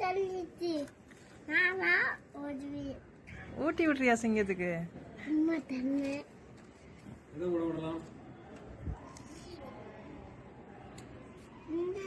சொல்லிச்சு. நானா ஓடுவேன். ஊட்டி விட்றியா சிங்கத்துக்கு? அம்மா தண்ணே எதை விட விடலாம்? இந்த